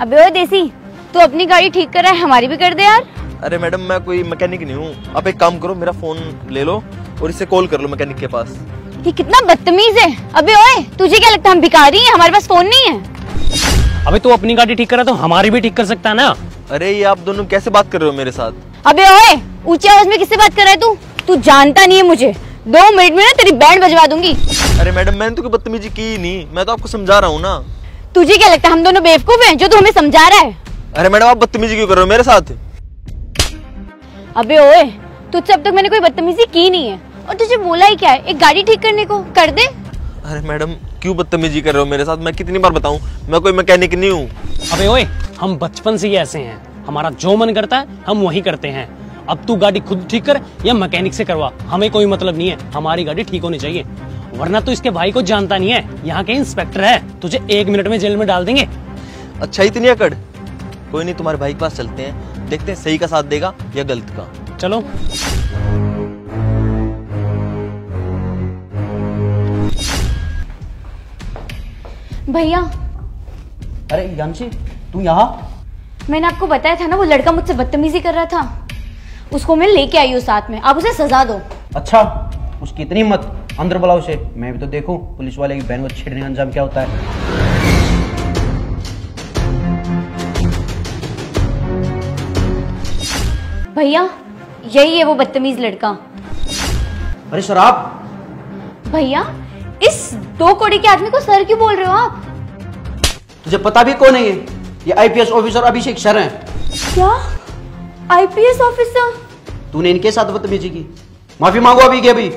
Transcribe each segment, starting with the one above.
अबे ओए देसी तू अपनी गाड़ी ठीक कर रहा है हमारी भी कर दे यार। अरे मैडम मैं कोई मैकेनिक नहीं हूँ। आप एक काम करो मेरा फ़ोन ले लो और इससे कॉल कर लो मैकेनिक के पास। ये कितना बदतमीज है। अबे ओए तुझे क्या लगता है हम भिखारी हैं हमारे पास फ़ोन नहीं है? अबे तू अपनी गाड़ी ठीक करा तो हमारी भी ठीक कर सकता है ना? अरे ये आप दोनों कैसे बात कर रहे हो मेरे साथ? अबे ओए ऊँची आवाज़ में किससे बात कर रहा है तू? तू जानता नहीं है मुझे। दो मिनट में ना तेरी बैंड बजवा दूँगी। अरे मैडम मैंने तो कोई बदतमीजी की ही नहीं। मैं तो आपको समझा रहा हूँ ना। तुझे क्या लगता है हम दोनों बेवकूफ़ हैं जो तू हमें समझा रहा है? अरे मैडम आप बदतमीजी क्यों कर रहे हो? मेरे साथ अबे ओए तुझसे अब तक मैंने कोई बदतमीजी की नहीं है। और तुझे बोला ही क्या है? एक गाड़ी ठीक करने को कर दे। अरे मैडम क्यों बदतमीजी कर रहे हो मेरे साथ? मैं कितनी बार बताऊँ? मैं कोई मैकेनिक नहीं हूँ। अबे ओए हम बचपन से ही ऐसे हैं। हमारा जो मन करता है हम वही करते हैं। अब तू गाड़ी खुद ठीक कर या मैकेनिक से करवा। हमें कोई मतलब नहीं है। हमारी गाड़ी ठीक होनी चाहिए। वरना तू इसके भाई को जानता नहीं है। यहाँ के इंस्पेक्टर है। तुझे एक मिनट में जेल में डाल देंगे। अच्छा इतनी अकड़। कोई नहीं तुम्हारे भाई के पास चलते हैं। देखते हैं सही का साथ देगा या गलत का। चलो। भैया। अरे यांशी तू यहाँ? मैंने आपको बताया था ना वो लड़का मुझसे बदतमीजी कर रहा था। उसको मैं लेके आई हूँ साथ में। आप उसे सजा दो। अच्छा। उसकी इतनी मत अंदर बुलाओ उसे। मैं भी तो देखूँ पुलिस वाले की बहन को छेड़ने का अंजाम क्या होता है। भैया यही है वो बदतमीज लड़का। अरे शराब! भैया इस दो कोड़ी के आदमी को सर क्यों बोल रहे हो आप? तुझे पता भी कौन है ये? ये आईपीएस ऑफिसर अभिषेक सर हैं क्या आईपीएस ऑफिसर तूने इनके साथ बदतमीजी की। माफ़ी मांगो अभी के अभी।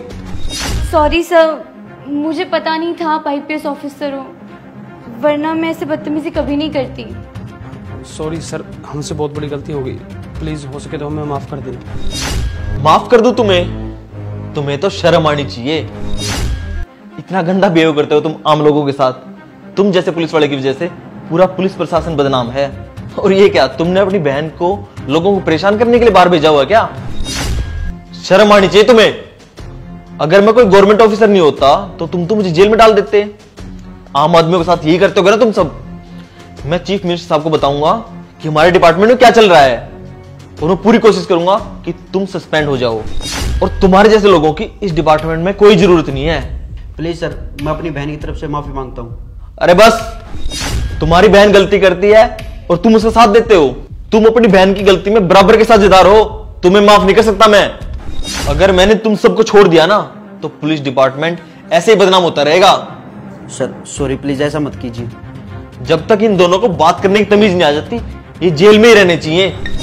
सॉरी सर मुझे पता नहीं था आप आईपीएस ऑफिसर हो। वरना मैं ऐसे बदतमीजी कभी नहीं करती। सॉरी सर हमसे बहुत बड़ी गलती हो गई। प्लीज़ हो सके तो हमें माफ़ कर देना। माफ़ कर दूँ तुम्हें? तुम्हें तो शर्म आनी चाहिए। इतना गंदा बिहेव करते हो तुम आम लोगों के साथ। तुम जैसे पुलिस वाले की वजह से पूरा पुलिस प्रशासन बदनाम है। और ये क्या तुमने अपनी बहन को लोगों को परेशान करने के लिए बाहर भेजा हुआ क्या? शर्म आनी चाहिए तुम्हें। अगर मैं कोई गवर्नमेंट ऑफिसर नहीं होता तो तुम तो मुझे जेल में डाल देते। आम आदमियों के साथ यही करते हो ना तुम सब। मैं चीफ मिनिस्टर साहब को बताऊँगा कि हमारे डिपार्टमेंट में क्या चल रहा है। और मैं पूरी कोशिश करूँगा कि तुम सस्पेंड हो जाओ। और तुम्हारे जैसे लोगों की इस डिपार्टमेंट में कोई ज़रूरत नहीं है। प्लीज़ सर मैं अपनी बहन की तरफ़ से माफ़ी माँगता हूँ। अरे बस तुम्हारी बहन गलती करती है और तुम उसका साथ देते हो। तुम अपनी बहन की गलती में बराबर के साझेदार हो तुम्हें माफ़ नहीं कर सकता मैं। अगर मैंने तुम सबको छोड़ दिया ना तो पुलिस डिपार्टमेंट ऐसे ही बदनाम होता रहेगा। सर सॉरी प्लीज़ ऐसा मत कीजिए। जब तक इन दोनों को बात करने की तमीज नहीं आ जाती ये जेल में ही रहने चाहिए।